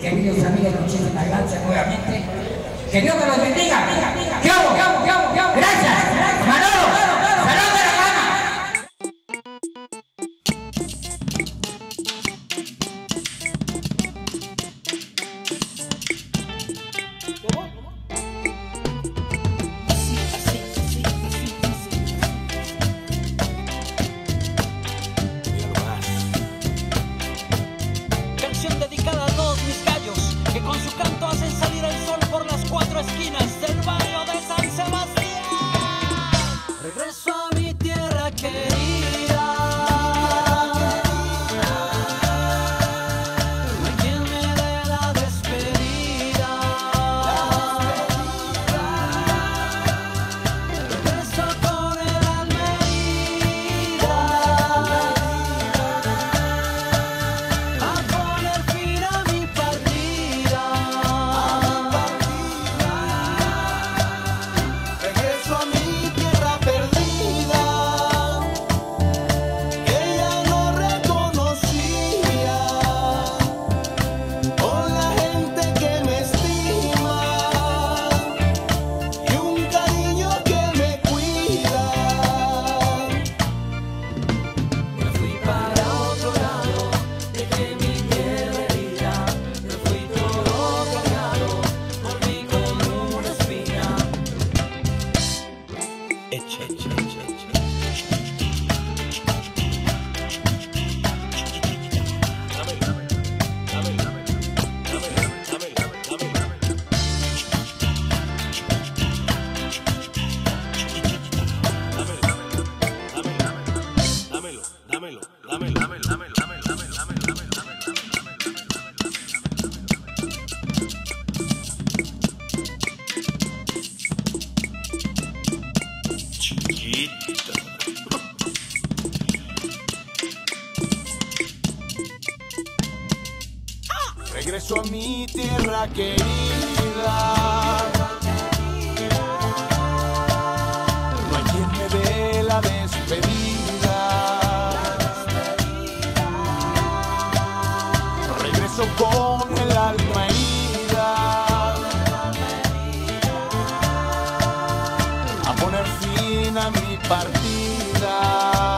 Queridos amigos, muchísimas gracias nuevamente. Que Dios me los bendiga. ¿Qué hago? ¿Qué hago? ¿Qué hago? ¿Qué? Gracias. Eche, eche, eche, eche. Dámelo, dámelo, dámelo, dámelo. Regreso a mi tierra querida. No hay quien me dé la despedida. Regreso con mi partida.